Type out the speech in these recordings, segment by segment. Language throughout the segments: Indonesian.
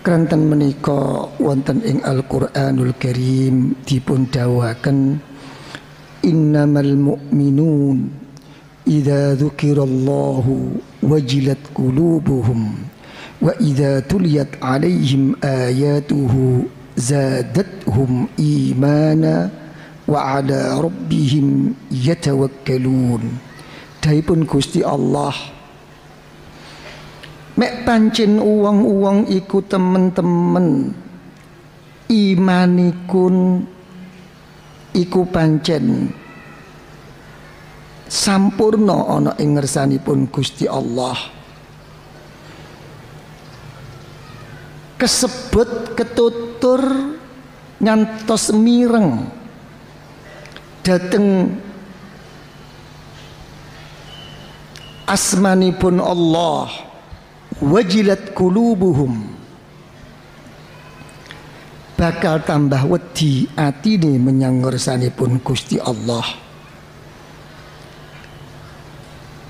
Kranten menika wonten ing Al-Qur'anul Karim dipun dawaken innamal mu'minun idza dzukirallahu wajilat qulubuhum wa idza tuliyat alaihim ayatuhu zadatuhum imana wa ala rabbihim yatawakkalun. Daipun Gusti Allah Mek pancen uang-uang iku temen-temen. Imanikun iku pancen. Sampurna ana ing ngersanipun Gusti Allah. Kesebut ketutur ngantos mireng. Dateng asmanipun Allah wajilat kulubuhum. Bakal tambah wedi atine menyang pun Gusti Allah.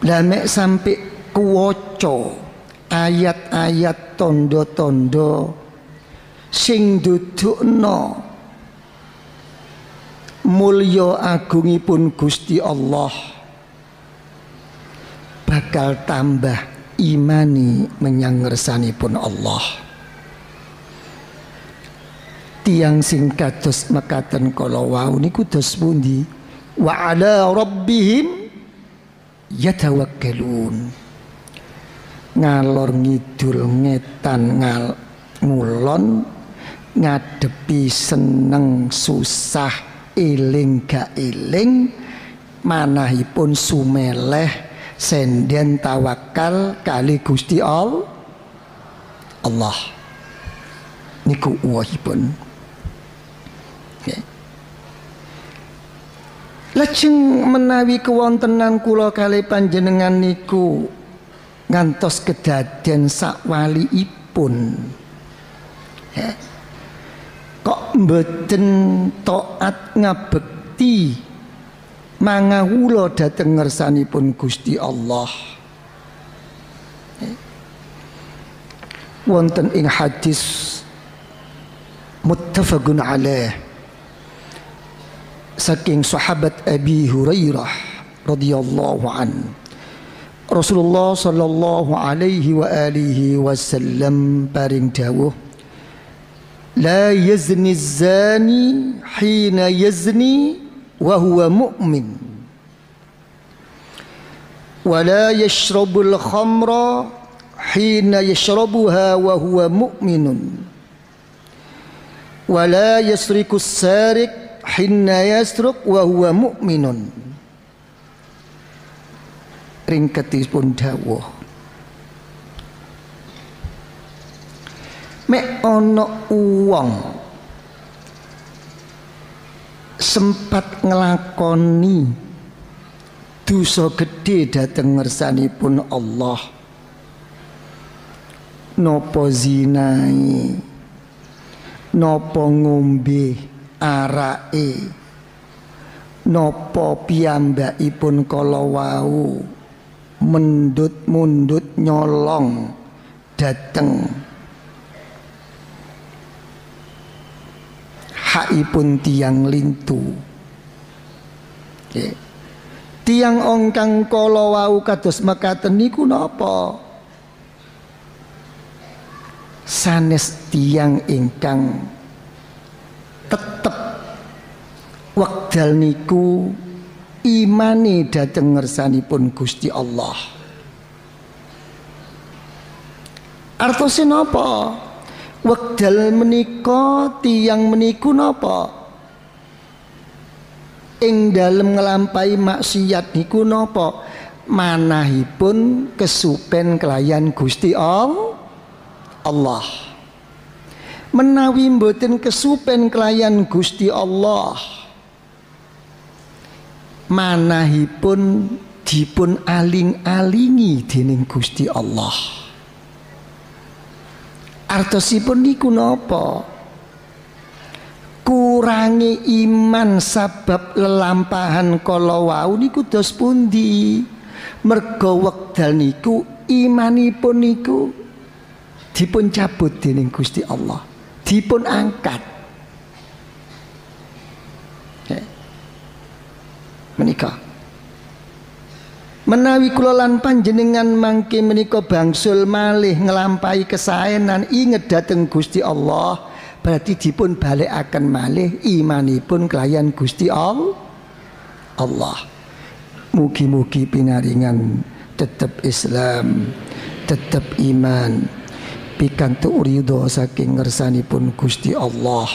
Lamek sampai kuwaca ayat-ayat tondo-tondo sing dudukno mulya agungipun Gusti Allah bakal tambah imani menyang pun Allah. Tiang sing kados mekaten kala wau niku dos pundi? Wa ala rabbihim yatawakkalun. Ngalor ngidul ngetan ngal ngulon ngadepi seneng susah eling gak eling manahipun sumeleh senden tawakal kali Gusti Allah Allah niku uwahipun okay. lajeng menawi kewontenan kula kali panjenengan niku ngantos kedaden sakwaliipun ya. kok mboten taat ngabekti mangawula dhateng ngersanipun Gusti Allah. Wonten ing hadis muttafaqun alaih. Saking sahabat Abi Hurairah radhiyallahu an. Rasulullah sallallahu alaihi wa alihi wasallam paring dawuh La yazni zani hina yazni wa huwa mu'min. Wa la yashrabul khamra hina yashrabuha wa huwa mu'minun. Wa la yasrikus sarik hina yasruk wa huwa mu'minun. Ringketipun dawuh. Mek ana sempat ngelakoni dosa gede dateng pun Allah. Nopo zinai nopo ngombe arae nopo piyambakipun kala wau mendut mundut nyolong dateng hakipun tiang lintu. Okay. tiang ongkang kala wau kados mekaten niku napa? Sanes tiang ingkang tetep wekdal niku imani dhateng ngersanipun Gusti Allah. Artosé napa wekdal menika tiang meniku napa? Ing dalem ngelampai maksiat niku napa? Manahipun kesupen kelayan Gusti Allah. Menawi mboten kesupen kelayan Gusti Allah manahipun dipun aling-alingi dening Gusti Allah Artosipun niku napa? Kurangi iman sabab lelampahan kala wau niku dos pundi? Mergo wekdal niku imanipun niku dipun cabut dening Gusti Allah dipun angkat menikah menawi kula lan panjenengan mangke menika bangsul malih nglampahi kesaenan inget dateng Gusti Allah berarti dipun akan malih imanipun kelayan Gusti Allah Allah. Mugi-mugi pinaringan tetap Islam tetap iman pikantuk ridho saking ngersanipun Gusti Allah.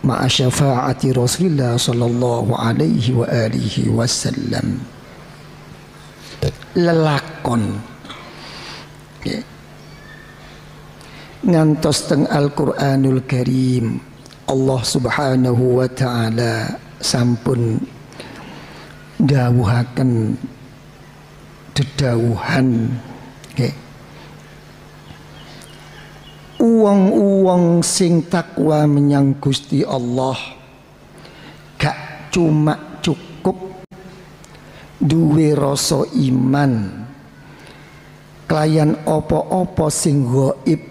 Ma'a syafaati Rasulullah sallallahu alaihi wa alihi wasallam lelakon. Ngantos teng Al-Qur'anul Karim. Allah Subhanahu wa taala sampun dawuhaken dedawuhan. Okay. uang-uang sing takwa menyang Gusti Allah gak cuma duwe rasa iman. Kelayan opo-opo sing gaib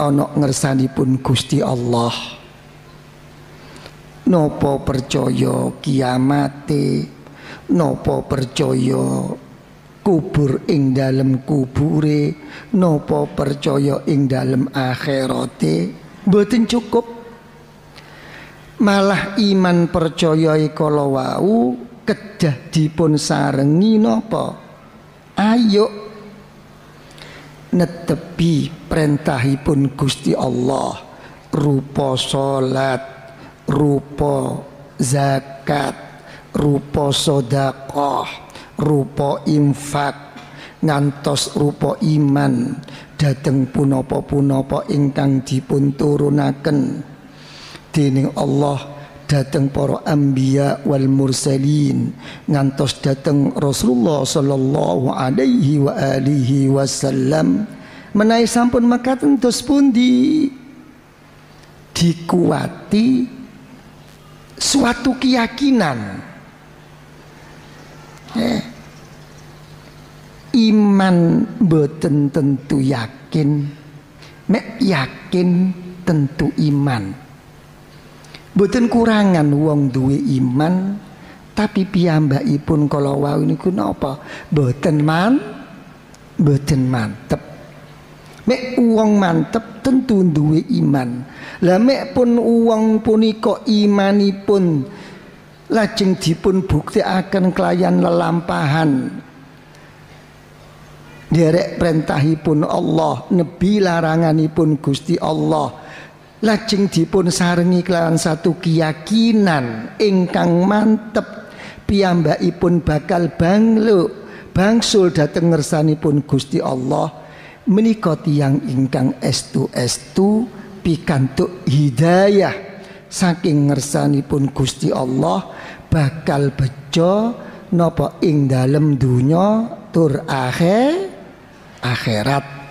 ana ngersanipun Gusti Allah. Nopo percaya kiamate? Nopo percaya kubur ing dalem kubure nopo percaya ing dalem akhirate mboten cukup. Malah iman percaya kala wau kedah dipun sarengi napa? Ayo netepi perintahipun Gusti Allah rupa salat rupa zakat rupa sedekah rupa infak ngantos rupa iman dateng punapa-punapa ingkang dipun turunaken dening Allah datang para anbiya wal mursalin ngantos datang Rasulullah sallallahu alaihi wa alihi wasallam. Menawi sampun makaten dos pundi? Dikuati suatu keyakinan. Eh, iman boten tentu yakin. Mek yakin tentu iman Boten kurangan wong duwe iman tapi piyambakipun kala wau niku napa? Boten man boten mantep. Mek wong mantep tentu duwe iman. Lah mek pun wong punika imanipun lajeng dipun buktikaken kelayan lelampahan derek perintahipun Allah nebi laranganipun Gusti Allah lajeng dipun sarengi kelawan satu keyakinan ingkang mantep piyambakipun bakal banglu bangsul dhateng ngersanipun Gusti Allah. Menika tiyang ingkang estu-estu pikantuk hidayah saking ngersanipun Gusti Allah bakal bejo napa ing dalem dunya tur akhir akhirat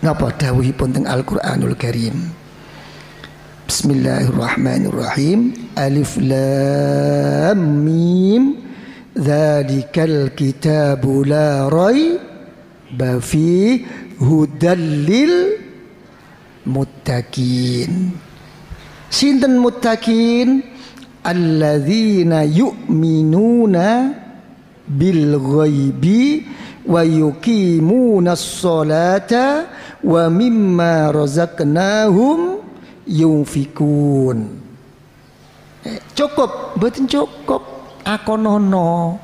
Napa dawuhipun teng Al-Qur'anul Karim? Bismillahirrahmanirrahim. Alif Lam Mim. Dzalikal kitabu la raiba fi hudallil muttaqin. Sinten muttaqin? Alladzina yu'minuna bil ghaibi wa yuqimuna sholata wa mimma razaqnahum yunfikun. Eh, cukup betul cukup. Akonono.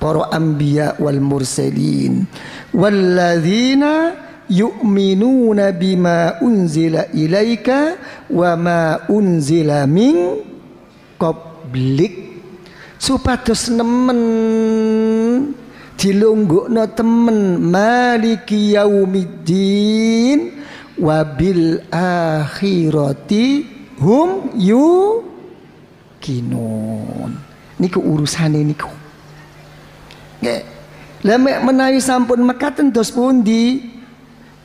Para anbiya wal mursalin. Walladzina yu'minuna bima unzila ilaika wa ma unzila min qablik. Supados nemen dilunggukno temen maliki yaumiddin wabil akhirati hum yu kinun niku urusane niku. Nggih. Mek menawi sampun mekaten dos pundi?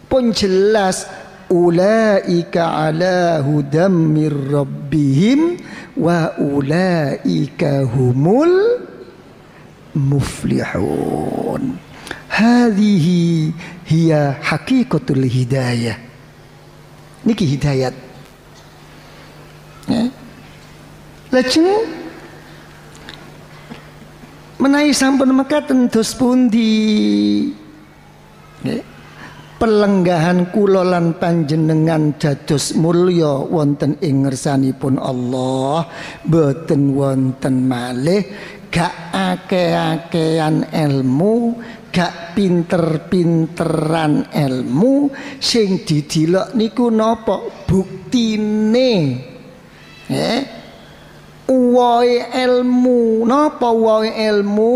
Pun jelas ulaika ala hudam mir rabbihim wa ulaika humul muflihun. Hadhihi hiya hakikatul hidayah. Niki hidayat. Ya. lajeng menawi sampun mekaten dos pundi? Ya. pelenggahan kula lan panjenengan dados mulya wonten ing ngersanipun Allah boten wonten malih gak ake-akean ilmu gak pinter-pinteran ilmu sing didilok niku napa? Buktine. Eh uwoe ilmu napa uwoe ilmu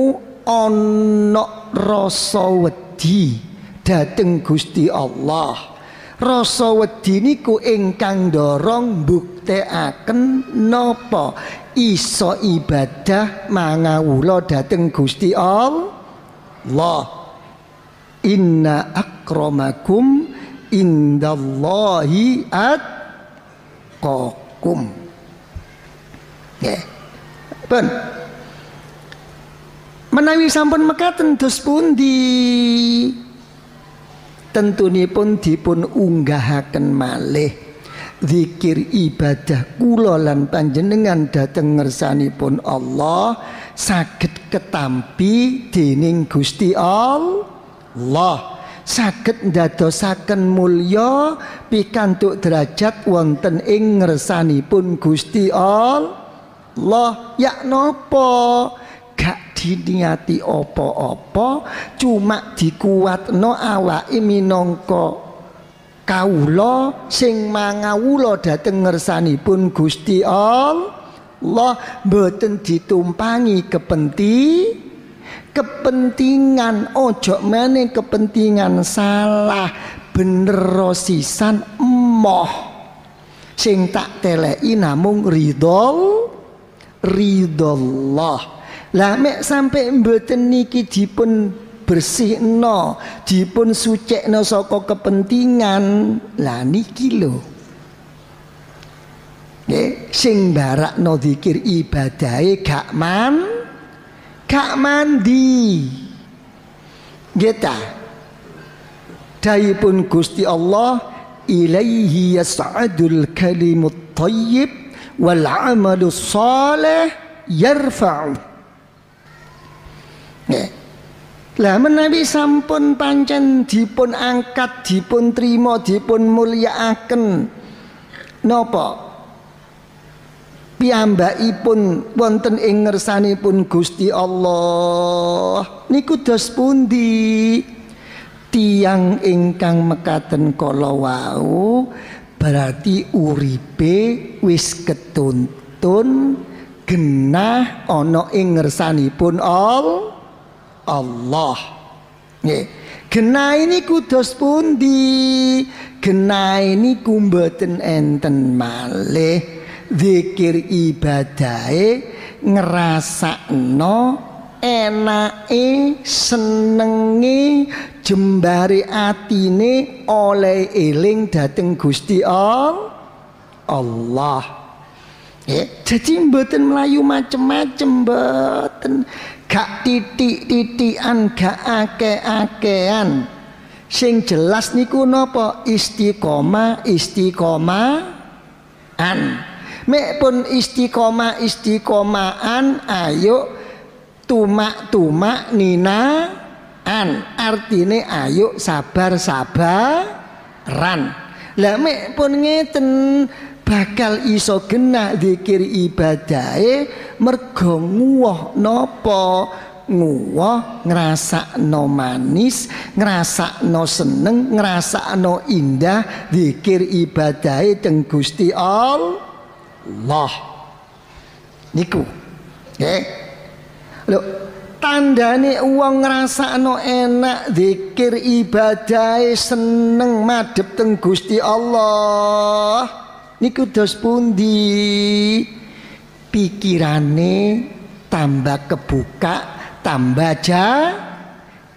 ana rasa wedi dateng Gusti Allah. Rasa wedi niku ingkang dorong buktekaken napa iso ibadah mangawula dateng Gusti Allah. Inna akramakum indallahi atqakum. Ya ben menawi sampun mekaten dos pundi? Tentunipun dipun unggahaken malih zikir ibadah kula lan panjenengan dhateng ngersanipun Allah saged ketampi dening Gusti Allah. Saged ndadosaken mulya pikantuk derajat wonten ing ngersanipun Gusti Allah. Ya napa? Gak diniati opo-opo cuma dikuatno awake minangka kawula sing mangawula dhateng ngersanipun Gusti Allah mboten ditumpangi kepenti kepentingan ojo meneh kepentingan salah bener sisan emoh. Sing tak teleki namung ridol ridollah lah mek sampai mboten niki dipun bersihno, dipun sucekno saka kepentingan. Lah niki lho. Nggih, sing barakno zikir ibadahe gak man gak mandi. Nggih ta? Dayipun Gusti Allah ilaihi yas'adul kalimut thayyib wal amalus salih yarfa'u lah menawi sampun pancen dipun angkat, dipun trima, dipun mulyakaken. Napa? Piyambakipun wonten ing ngersanipun Gusti Allah. Niku dos pundi? Tiang ingkang mekaten kala berarti uripe wis ketuntun genah ana ing ngersanipun Allah. Allah. Nggih. Genah niku dos pundi? Genah niku mboten enten malih zikir ibadahe ngrasakno enake senenge jembare atine oleh eling dateng Gusti Allah. Ya, jadi mboten melayu macem-macem mboten. Gak titik-titikan gak ake-akean sing jelas niku napa? Istiqomah istiqomahan. Mek pun istiqomah istiqomahan ayo tumak-tumak nina an artine ayo sabar sabaran lah mek pun ngeten bakal iso genah zikir ibadahe mergo nguwah napa nguwah ngrasakno manis ngrasakno seneng ngrasakno indah zikir ibadahe teng Gusti Allah. Niku nggih. Lho tandane wong ngrasakno enak zikir ibadahe seneng madhep teng Gusti Allah niku dos pundi? Pikirane tambah kebuka tambah ja,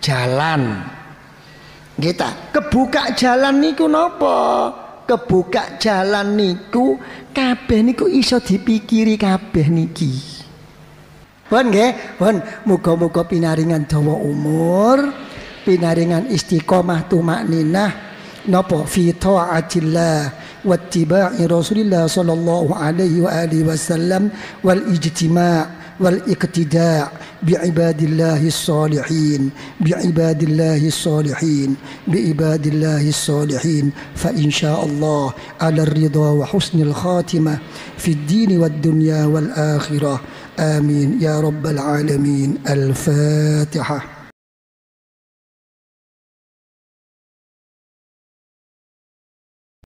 jalan. Kita kebuka jalan niku nopo kebuka jalan niku kabeh niku iso dipikiri kabeh niki. Pun nggih pun. Muga-muga pinaringan dawa umur pinaringan istiqomah tumak ninah. Napa? Fi taatillah واتباع رسول الله صلى الله عليه وآله وسلم والإجتماع والإقتداء بعباد الله الصالحين بعباد الله الصالحين بعباد الله الصالحين. فإن شاء الله على الرضا وحسن الخاتمة في الدين والدنيا والآخرة. آمين. يا رب العالمين. الفاتحة.